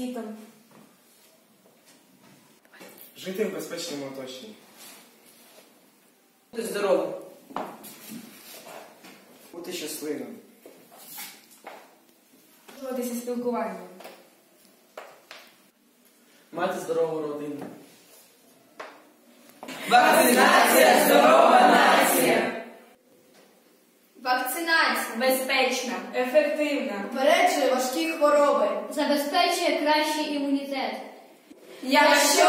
світом. Жити в безпечному оточенні. Бути здоровим. Бути щасливим. Володися спілкуванням. Мати здорову родину. Вакцинація! Безпечна, ефективна. попереджує важкі хвороби. забезпечує кращий імунітет. Якщо